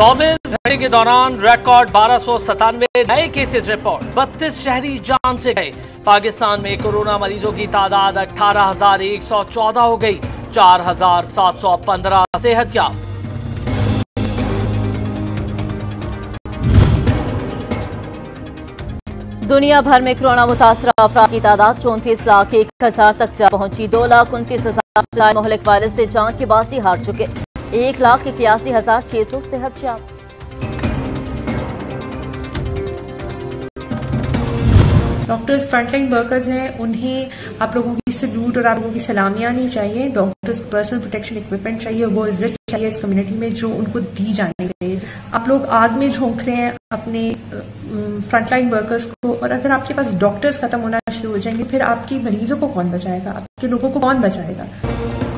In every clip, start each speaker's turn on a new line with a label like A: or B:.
A: चौबीस घंटे के दौरान रिकॉर्ड बारह सौ सतानवे नए केसेस रिपोर्ट बत्तीस शहरी जान से गए। पाकिस्तान में कोरोना मरीजों की तादाद अठारह हज़ार एक सौ चौदह हो गई। चार हज़ार सात सौ पंद्रह सेहतयाब
B: दुनिया भर में कोरोना मुतासर अफराद की तादाद चौंतीस लाख एक हज़ार तक जा पहुँची। दो लाख उनतीस हज़ार मोहलिक वायरस से जान के बासी हार चुके। एक लाख इक्यासी हज़ार छह सौ सेहत याब
C: डॉक्टर्स फ्रंटलाइन वर्कर्स हैं, उन्हें आप लोगों की सल्यूट और आप लोगों की सलामियाँ नहीं चाहिए। डॉक्टर्स को पर्सनल प्रोटेक्शन इक्विपमेंट चाहिए वो इज़्ज़त चाहिए इस कम्युनिटी में जो उनको दी जानी चाहिए। आप लोग आग में झोंक रहे हैं अपने फ्रंटलाइन वर्कर्स को और अगर आपके पास डॉक्टर्स खत्म होना शुरू हो जाएँगे, फिर आपके मरीजों को कौन बचाएगा? आपके लोगों को कौन बचाएगा?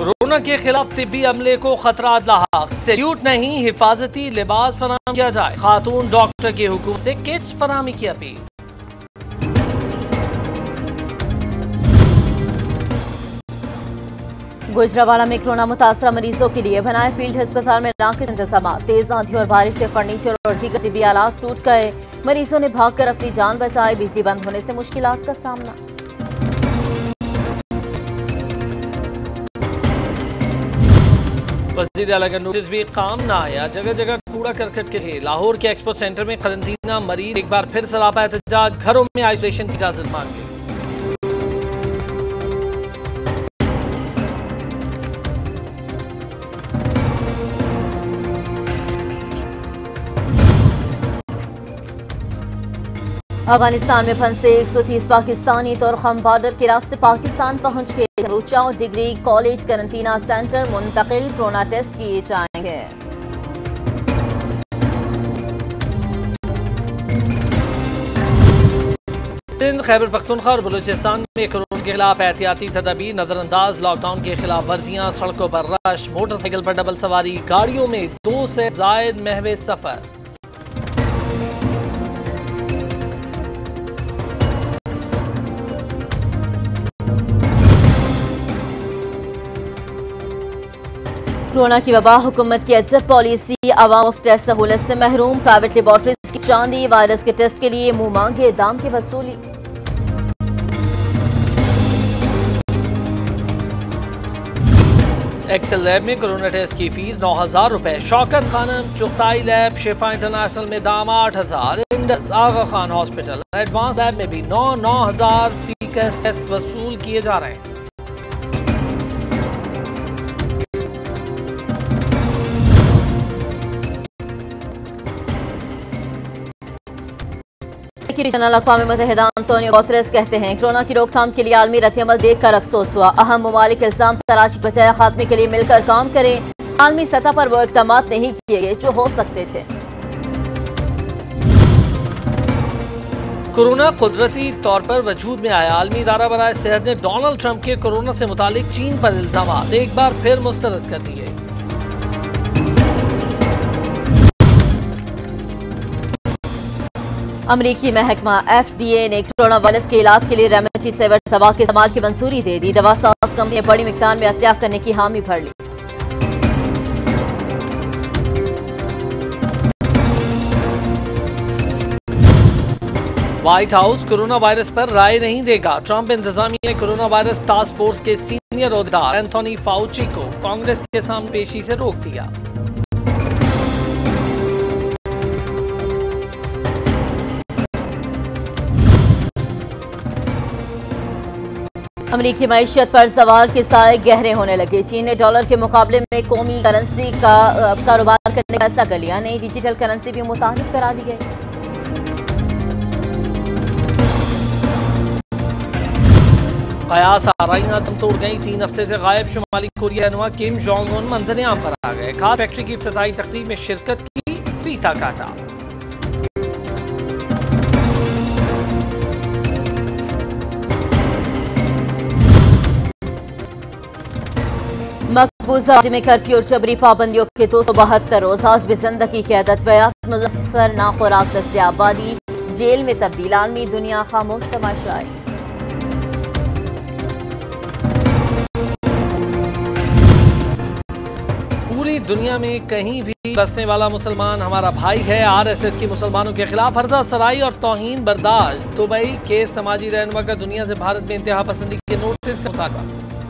A: कोरोना के खिलाफ तिबी अमले को खतरा लाक सैल्यूट नहीं, हिफाजती लिबास फराम किया जाए। खातून डॉक्टर की हुकूम से किट्स फरामी की अपील।
B: गुजरावाला में कोरोना मुतासर मरीजों के लिए बनाए फ़ील्ड अस्पताल में नाकिस इंतज़ाम तेज आंधी और बारिश से फर्नीचर और दीगर तिबी आलात टूट गए। मरीजों ने भागकर अपनी जान बचाई। बिजली बंद होने से मुश्किल का सामना।
A: वज़ीर अला का नोटिस भी काम ना आया। जगह जगह कूड़ा करकट के लिए लाहौर के एक्सपो सेंटर में करंतना मरीज़ एक बार फिर सरापा एहतजाज। घरों में आइसोलेशन की इजाज़त मांगे
B: अफ़गानिस्तान में फंसे 130 पाकिस्तानी तोरखम बॉर्डर के रास्ते पाकिस्तान पहुँच गए। रुचा डिग्री कॉलेज करंतना सेंटर मुंतकिल कोरोना टेस्ट किए जाएँगे।
A: सिंध खैबर पख्तूनखा और बलूचिस्तान में कोरोना के खिलाफ एहतियाती तदाबीर नजरअंदाज लॉकडाउन के खिलाफ वर्जियाँ, सड़कों पर रश, मोटरसाइकिल पर डबल सवारी, गाड़ियों में दो से जायद महवे सफ़र।
B: कोरोना की वबा हुकूमत की अजब पॉलिसी, आवाम टेस्ट सहूलत से महरूम। प्राइवेट लेबॉर्ट्रीज की चांदी, वायरस के टेस्ट के लिए मुँह मांगे दाम की वसूली।
A: एक्सेल लैब में कोरोना टेस्ट की फ़ीस नौ हज़ार रुपए। शौकत खानम चुगताई लैब शेफा इंटरनेशनल में दाम आठ हज़ार। Indus Aga Khan hospital advance lab में भी नौ नौ हज़ार फ़ीस टेस्ट वसूल किए जा रहे हैं।
B: जनरल अकवा मुतहदा अंतोनियो गोतरेस कहते हैं कोरोना की रोकथाम के लिए आलमी रद्दमल देखकर अफसोस हुआ अहम ममालिक इल्ज़ाम तलाश बचाए खात्मे के लिए मिलकर काम करें आलमी सतह पर वो इकदाम नहीं किए गए जो हो सकते थे
A: कोरोना कुदरती तौर पर वजूद में आया आलमी इदारा बनाए सेहत ने डोनाल्ड ट्रंप के कोरोना से मुतालिक चीन पर इल्ज़ाम एक बार फिर मुस्तरद कर दिए
B: अमरीकी महकमा एफ़ डी ए ने कोरोना वायरस के इलाज के लिए रेमडी सेवर दवा के इस्तेमाल की मंजूरी दे दी। दवा साज कंपनी बड़ी मिकदार में अत्याग करने की हामी भर ली।
A: व्हाइट हाउस कोरोना वायरस पर राय नहीं देगा। ट्रंप इंतजामिया ने कोरोना वायरस टास्क फोर्स के सीनियर एंथोनी फाउची को कांग्रेस के सामने पेशी से रोक दिया।
B: अमरीकी मीशत पर सवाल के साय गहरे होने लगे। चीन ने डॉलर के मुकाबले में कौमी करेंसी का कारोबार करने का फैसला कर लिया। नई डिजिटल करेंसी भी मुताबिक करा दी गई।
A: कयास आराइयाँ दम तोड़ गई। तीन हफ़्ते से गायब शुमाली कोरिया नुमा किम जोंग उन मंजर आम पर आ गए। खास फैक्ट्री की इफ्ताही तकरीब में शिरकत की, पीता काटा।
B: मकबूजा में कर्फ्यू और जबरी पाबंदियों के दो सौ बहत्तर रोज आज भी ज़िंदगी की आदत बयात मुजफ्फर ना खुराक दस्तियाबादी जेल में तब्दील आलमी दुनिया खामोश तमाशाई
A: पूरी दुनिया में कहीं भी बसने वाला मुसलमान हमारा भाई है। आरएसएस की मुसलमानों के खिलाफ हर्जा सराई और तोहीन बर्दाश्त। दुबई के समाजी रहनुमा का दुनिया से भारत में इंतहा पसंदी के नोटिस का मुतालबा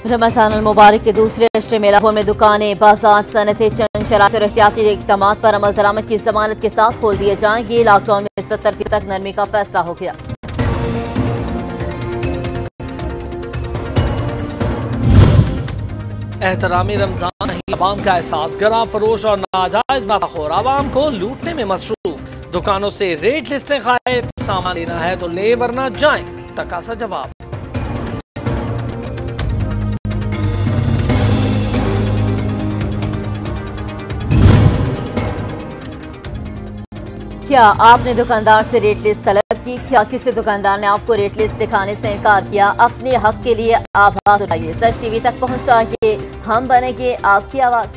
B: रमज़ान मुबारक के दूसरे अशरे में लाहौर में दुकानें, बाज़ार, सनतें चंद शरात और एहतियाती इकदाम पर अमल दरामद की जमानत के साथ खोल दिए जाएँगे लॉकडाउन में सत्तर फ़ीसद तक नरमी का फैसला हो गया।
A: एहतराम रमज़ान नहीं आवाम का एहसास, गरा फरोश और नाजायज नाफाखोर आवाम को लूटने में मसरूफ। दुकानों से रेट लिस्टें खाए सामान लेना है तो ले, वरना जाए। तकासा जवाब।
B: क्या आपने दुकानदार से रेट लिस्ट तलब की? क्या किसी दुकानदार ने आपको रेट लिस्ट दिखाने से इनकार किया? अपने हक के लिए आवाज़ उठाइए। सच टीवी तक पहुंचाइए। हम बनेंगे आपकी आवाज़।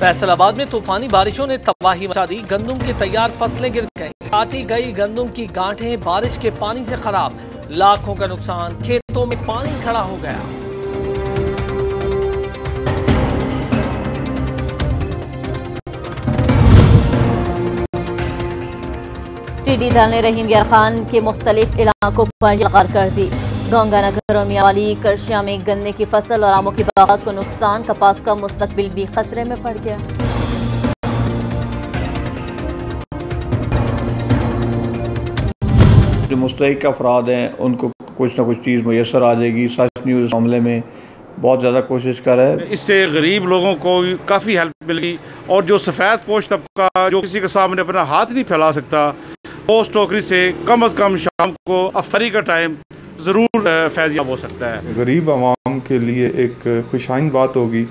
A: फैसलाबाद में तूफानी बारिशों ने तबाही मचा दी। गंदम की तैयार फ़सलें गिर गई। काटी गई गंदम की गांठें। बारिश के पानी से खराब। लाखों का नुकसान। खेतों में पानी खड़ा हो गया।
B: टीडी दल ने रहीम यार खान के मुख्तलिफ़ इलाकों पर यलगार कर दी। गंगानगर और मियावाली करशिया में गन्ने की फ़सल और आमों की बागत को नुकसान कपास का मुस्तकबिल भी खतरे में पड़ गया।
D: जो मुस्तक अफराद हैं उनको कुछ ना कुछ चीज़ मैसर आ जाएगी। सच न्यूज़ मामले में बहुत ज़्यादा कोशिश कर रहे हैं।
E: इससे गरीब लोगों को काफ़ी हेल्प मिलेगी और जो सफ़ेद पोश तबका जो किसी के सामने अपना हाथ नहीं फैला सकता पोस्ट टोकरी से कम अज़ कम शाम को अफ्तारी का टाइम ज़रूर फैजियाब हो सकता है।
F: गरीब आवाम के लिए एक खुशाइन बात होगी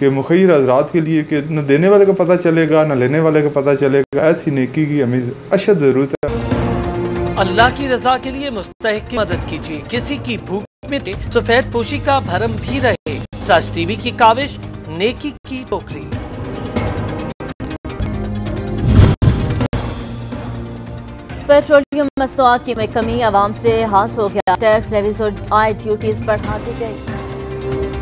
F: कि मुखर हजरात के लिए कि न देने वाले का पता चलेगा न लेने वाले का पता चलेगा ऐसी नेकी की हमें अशद ज़रूरत
A: है। अल्लाह की रजा के लिए मुस्तक की मदद कीजिए। किसी की भूख में सफ़ेद पोशी का भरम भी रहे। सच टीवी की काविश नेकी की टोकरी।
B: पेट्रोलियम मसनूआत की में कमी, आवाम से हाथ हो गया टैक्स लेवीज और आय ड्यूटीज़ बढ़ा दी गई।